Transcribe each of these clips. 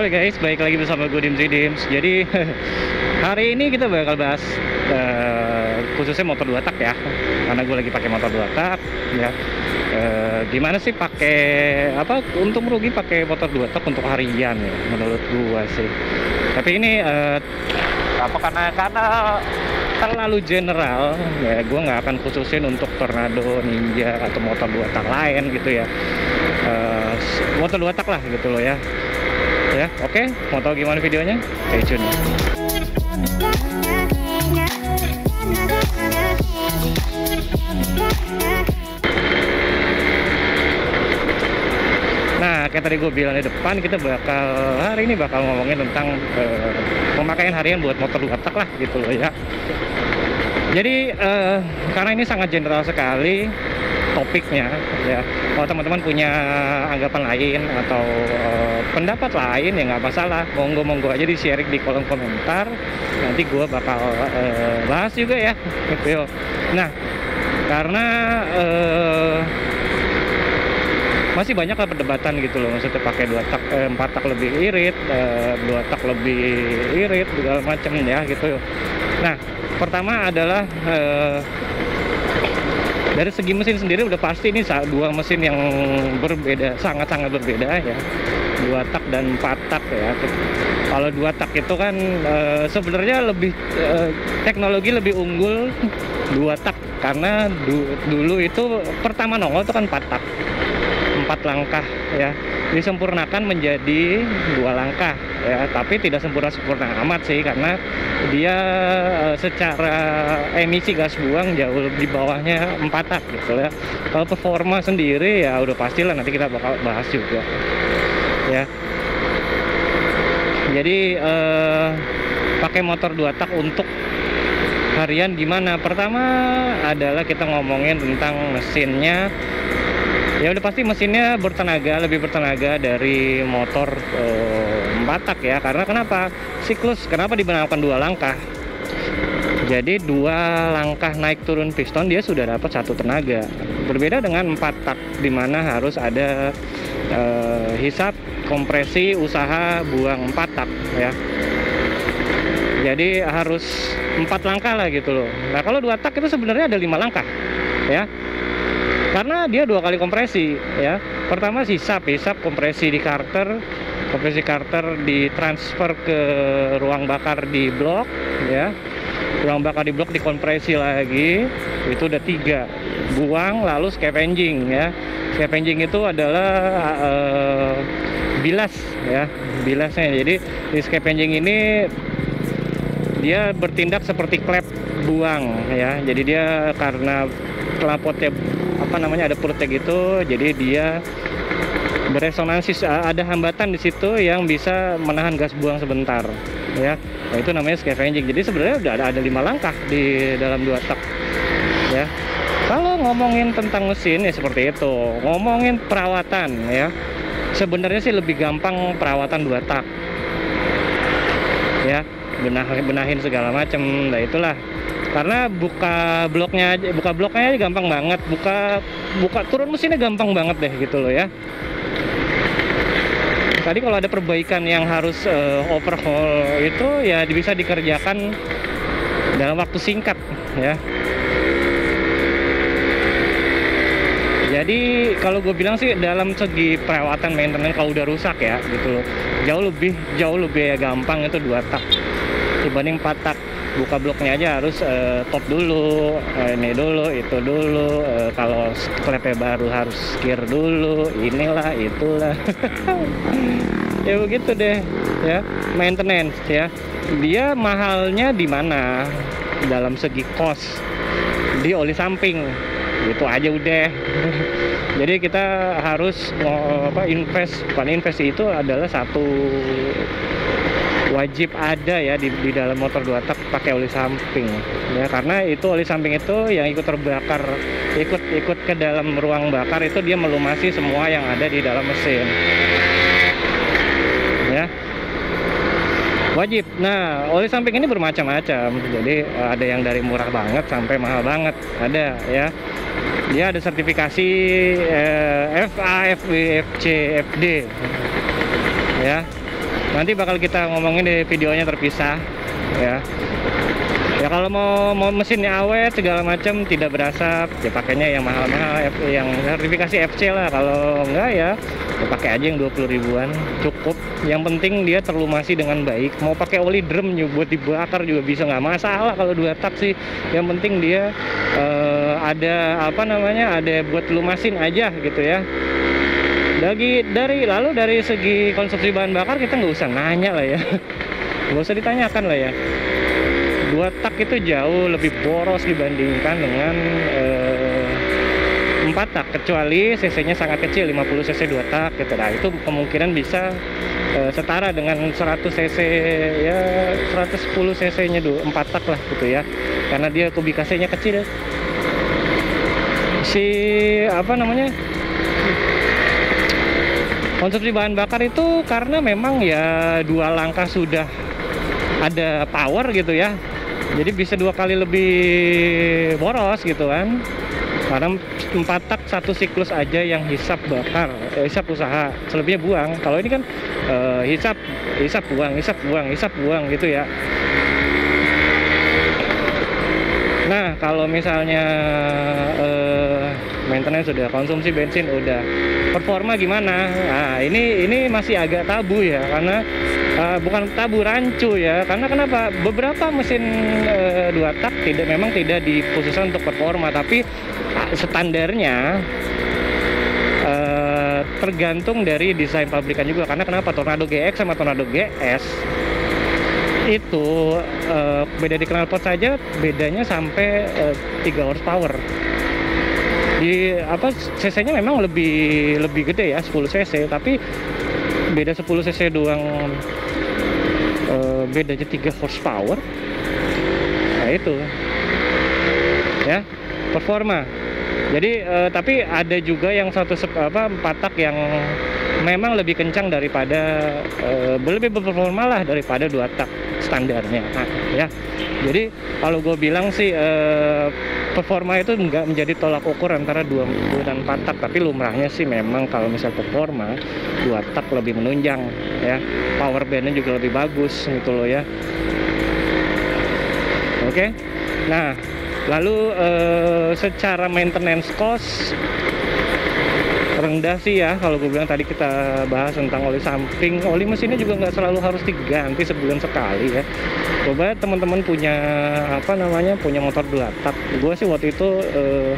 Halo guys, baik lagi bersama gue Dims Dims. Jadi hari ini kita bakal bahas uh, khususnya motor dua tak ya, karena gue lagi pakai motor dua tak ya. Uh, gimana sih pakai apa untung rugi pakai motor dua tak untuk harian ya menurut gue sih. Tapi ini uh, apa karena karena terlalu general ya gue nggak akan khususin untuk tornado ninja atau motor dua tak lain gitu ya uh, motor dua tak lah gitu loh ya ya. Oke mau tahu gimana videonya? Stay tune. Nah, kayak tadi gue bilang di depan, kita bakal hari ini bakal ngomongin tentang uh, pemakaian harian buat motor dua tak lah gitu loh ya. Jadi uh, karena ini sangat general sekali, topiknya ya. Kalau teman-teman punya anggapan lain atau uh, pendapat lain ya nggak masalah. Monggo monggo aja di share di kolom komentar. Nanti gue bakal uh, bahas juga ya. Gitu. Nah karena uh, masih banyak perdebatan gitu loh. Maksudnya pakai dua tak eh, empat tak lebih irit eh, dua tak lebih irit segala macam ya gitu. Nah pertama adalah eh, dari segi mesin sendiri udah pasti ini dua mesin yang berbeda sangat-sangat berbeda ya. Dua tak dan empat tak ya. Kalau dua tak itu kan e, sebenarnya lebih e, teknologi lebih unggul dua tak. Karena du, dulu itu pertama nongol itu kan empat tak empat langkah ya. Disempurnakan menjadi dua langkah ya. Tapi tidak sempurna sempurna amat sih karena dia uh, secara emisi gas buang jauh di bawahnya empat tak gitu ya. Kalau performa sendiri ya udah pastilah nanti kita bakal bahas juga ya. Jadi uh, pakai motor dua tak untuk harian gimana? Pertama adalah kita ngomongin tentang mesinnya ya udah pasti mesinnya bertenaga lebih bertenaga dari motor uh, batak ya. Karena kenapa? Siklus kenapa dibenarkan dua langkah? Jadi dua langkah naik turun piston dia sudah dapat satu tenaga. Berbeda dengan empat tak di mana harus ada uh, hisap kompresi usaha buang empat tak ya. Jadi harus empat langkah lah gitu loh. Nah kalau dua tak itu sebenarnya ada lima langkah ya karena dia dua kali kompresi ya. Pertama hisap hisap kompresi di karter kompresi karter ditransfer ke ruang bakar di blok ya. Ruang bakar di blok dikompresi lagi itu udah tiga. Buang lalu scavenging ya. Scavenging itu adalah uh, bilas ya bilasnya. Jadi di scavenging ini dia bertindak seperti klep buang ya. Jadi dia karena kelapotnya apa namanya ada perutnya gitu jadi dia beresonansi ada hambatan di situ yang bisa menahan gas buang sebentar ya. Nah, itu namanya scavenging. Jadi sebenarnya udah ada ada lima langkah di dalam dua tak ya. Kalau ngomongin tentang mesin ya seperti itu. Ngomongin perawatan ya. Sebenarnya sih lebih gampang perawatan dua tak ya. Benah benahin segala macam nah itulah karena buka bloknya aja buka bloknya aja gampang banget. Buka buka turun mesinnya gampang banget deh gitu loh ya. Tadi kalau ada perbaikan yang harus uh, overhaul itu ya bisa dikerjakan dalam waktu singkat ya. Jadi kalau gue bilang sih dalam segi perawatan maintenance kalau udah rusak ya gitu loh. Jauh lebih jauh lebih ya gampang itu dua tak dibanding empat tak buka bloknya aja harus uh, top dulu uh, ini dulu itu dulu uh, kalau klepnya baru harus skir dulu inilah itulah. Ya begitu deh ya maintenance ya. Dia mahalnya di mana? Dalam segi cost di oli samping itu aja udah. Jadi kita harus apa invest bukan invest itu adalah satu wajib ada ya di, di dalam motor dua tak pakai oli samping. Ya karena itu oli samping itu yang ikut terbakar ikut ikut ke dalam ruang bakar itu dia melumasi semua yang ada di dalam mesin. Ya. Wajib. Nah oli samping ini bermacam-macam. Jadi ada yang dari murah banget sampai mahal banget. Ada ya. Dia ada sertifikasi eh, FA, FB, FC, FD ya nanti bakal kita ngomongin di videonya terpisah ya. Ya kalau mau mau mesinnya awet segala macam tidak berasap ya pakainya yang mahal-mahal yang sertifikasi FC lah. Kalau enggak ya, ya pakai aja yang 20 ribuan cukup. Yang penting dia terlumasi dengan baik. Mau pakai oli drum buat dibakar juga bisa. Nggak masalah kalau dua tak sih. Yang penting dia uh, ada apa namanya ada buat lumasin aja gitu ya dari dari lalu dari segi konsumsi bahan bakar kita nggak usah nanya lah ya. Nggak usah ditanyakan lah ya. Dua tak itu jauh lebih boros dibandingkan dengan eh, empat tak kecuali cc nya sangat kecil 50 cc dua tak gitu. Nah itu kemungkinan bisa eh, setara dengan 100 cc ya 110 cc nya empat tak lah gitu ya. Karena dia kubikasinya kecil. Si apa namanya konsumsi bahan bakar itu karena memang ya dua langkah sudah ada power gitu ya. Jadi bisa dua kali lebih boros gitu kan. Karena empat tak satu siklus aja yang hisap bakar eh, hisap usaha. Selebihnya buang. Kalau ini kan eh, hisap hisap buang hisap buang hisap buang gitu ya. Nah kalau misalnya eh, maintenance sudah konsumsi bensin udah performa gimana? Nah ini ini masih agak tabu ya karena uh, bukan tabu rancu ya. Karena kenapa? Beberapa mesin uh, dua tak tidak memang tidak dikhususkan untuk performa tapi standarnya uh, tergantung dari desain pabrikan juga. Karena kenapa? Tornado GX sama Tornado GS itu uh, beda di knalpot saja bedanya sampai uh, 3 horsepower di apa cc-nya memang lebih lebih gede ya 10 cc tapi beda 10 cc doang bedanya 3 horsepower. Nah itu. Ya performa. Jadi uh, tapi ada juga yang satu apa empat tak yang memang lebih kencang daripada uh, lebih berperforma lah daripada dua tak standarnya. Nah, ya. Jadi kalau gue bilang sih uh, performa itu nggak menjadi tolak ukur antara dua, dua dan empat tak tapi lumrahnya sih memang kalau misal performa dua tak lebih menunjang ya. Power bandnya juga lebih bagus gitu loh ya. Oke? Nah lalu eh, secara maintenance cost rendah sih ya kalau gue bilang tadi kita bahas tentang oli samping. Oli mesinnya juga nggak selalu harus diganti sebulan sekali ya. Coba teman-teman punya apa namanya punya motor dua gue sih waktu itu eh,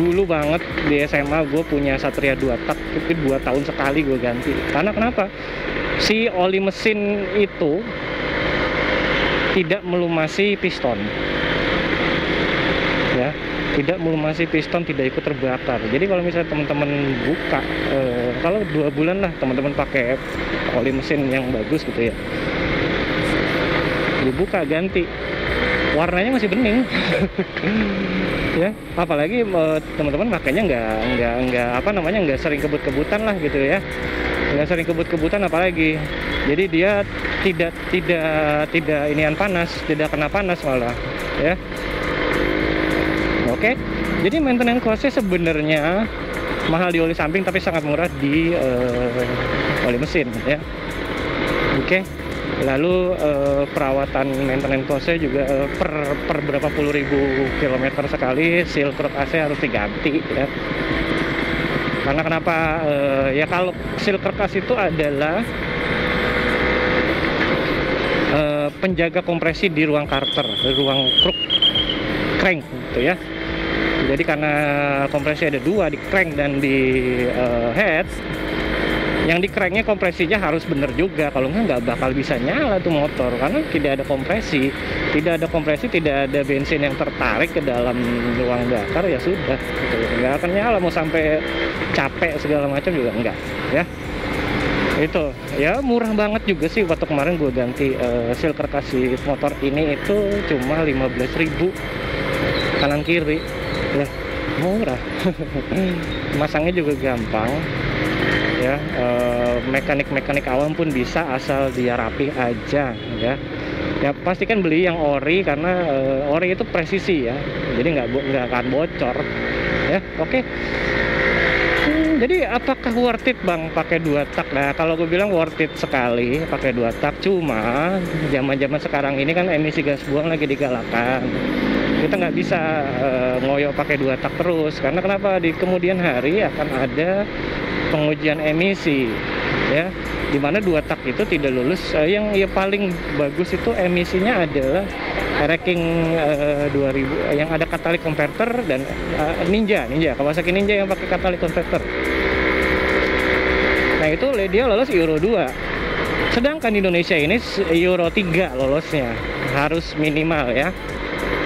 dulu banget di SMA gue punya Satria dua tak itu dua tahun sekali gue ganti. Karena kenapa? Si oli mesin itu tidak melumasi piston. Ya tidak melumasi piston tidak ikut terbakar jadi kalau misalnya teman-teman buka eh, kalau dua bulan lah teman-teman pakai oli mesin yang bagus gitu ya. Dibuka ganti. Warnanya masih bening. Ya apalagi eh, teman-teman makanya nggak nggak nggak apa namanya nggak sering kebut-kebutan lah gitu ya. Nggak sering kebut-kebutan apalagi. Jadi dia tidak tidak tidak inian panas tidak kena panas malah ya Oke, jadi maintenance costnya sebenarnya mahal di oli samping tapi sangat murah di uh, oli mesin ya. Oke, lalu uh, perawatan maintenance costnya juga uh, per per berapa puluh ribu kilometer sekali seal krok AC harus diganti ya. Karena kenapa? Uh, ya kalau seal AC itu adalah uh, penjaga kompresi di ruang karter, di ruang kruk crank gitu ya jadi karena kompresi ada dua di crank dan di uh, head yang di cranknya kompresinya harus bener juga. Kalau nggak nggak bakal bisa nyala tuh motor karena tidak ada kompresi. Tidak ada kompresi tidak ada bensin yang tertarik ke dalam ruang bakar ya sudah. Gitu. nggak akan nyala mau sampai capek segala macam juga enggak ya. Itu ya murah banget juga sih. Waktu kemarin gue ganti uh, silker kasih motor ini itu cuma 15.000 kanan kiri ya murah. Masangnya juga gampang. Ya eh, mekanik-mekanik awam pun bisa asal dia rapi aja ya. Ya pastikan beli yang ori karena uh, ori itu presisi ya. Jadi nggak nggak akan bocor ya. Oke. Okay. hmm, jadi apakah worth it bang pakai dua tak? Nah kalau gue bilang worth it sekali pakai dua tak cuma zaman zaman sekarang ini kan emisi gas buang lagi digalakan kita nggak bisa uh, ngoyo pakai dua tak terus. Karena kenapa? Di kemudian hari akan ada pengujian emisi ya. Di mana dua tak itu tidak lulus. Uh, yang ya paling bagus itu emisinya adalah ranking uh, 2000 yang ada katalik converter dan uh, Ninja Ninja. Kawasaki Ninja yang pakai katalik converter nah itu dia lolos Euro 2 sedangkan di Indonesia ini Euro 3 lolosnya. Harus minimal ya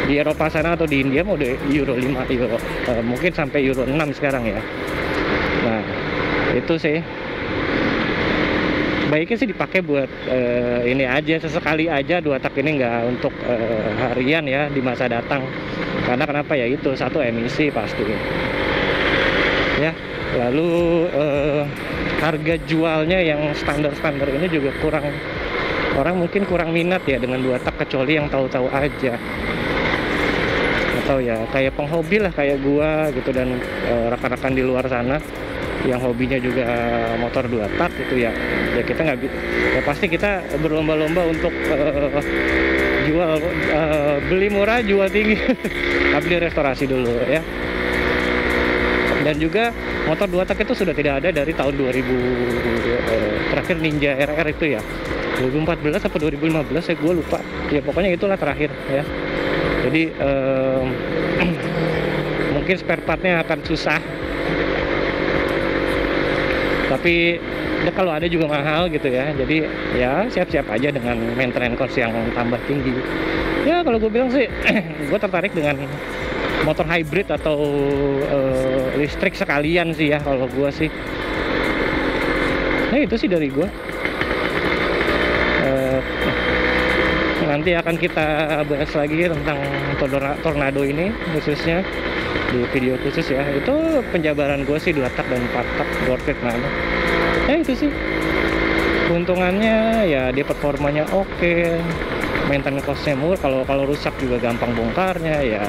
di Eropa sana atau di India mau Euro 5 Euro uh, mungkin sampai Euro 6 sekarang ya. Nah itu sih. Baiknya sih dipakai buat uh, ini aja sesekali aja dua tak ini nggak untuk uh, harian ya di masa datang. Karena kenapa ya? Itu satu emisi pasti. Ya lalu uh, harga jualnya yang standar-standar ini juga kurang. Orang mungkin kurang minat ya dengan dua tak kecuali yang tahu-tahu aja atau ya kayak penghobi lah kayak gua gitu dan rekan-rekan uh, di luar sana yang hobinya juga motor dua tak itu ya. Ya kita nggak ya pasti kita berlomba-lomba untuk uh, jual uh, beli murah jual tinggi. Beli restorasi dulu ya. Dan juga motor dua tak itu sudah tidak ada dari tahun 2000 uh, eh, terakhir Ninja RR itu ya. 2014 atau 2015 saya gue lupa. Ya pokoknya itulah terakhir ya jadi uh, mungkin spare partnya akan susah. Tapi ya kalau ada juga mahal gitu ya. Jadi ya siap-siap aja dengan maintenance cost yang tambah tinggi. Ya kalau gue bilang sih gue tertarik dengan motor hybrid atau uh, listrik sekalian sih ya kalau gue sih. Nah itu sih dari gue uh, nanti akan kita bahas lagi tentang tornado ini khususnya di video khusus ya. Itu penjabaran gue sih dua tak dan empat tak worth it mana ya itu sih. Keuntungannya ya dia performanya oke. Okay. maintenance costnya murah. Kalau kalau rusak juga gampang bongkarnya ya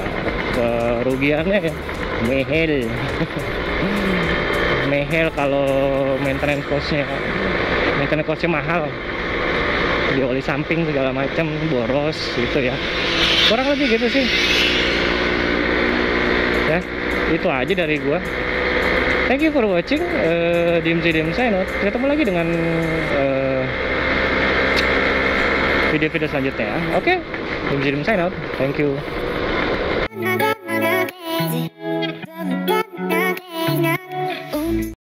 kerugiannya ya mehel. Mehel kalau maintenance costnya maintenance costnya mahal di oli samping segala macam boros gitu ya. Kurang lebih gitu sih. Ya itu aja dari gua. Thank you for watching uh, DMC DMC sign out ketemu lagi dengan uh, video-video selanjutnya oke okay? DMC sign out thank you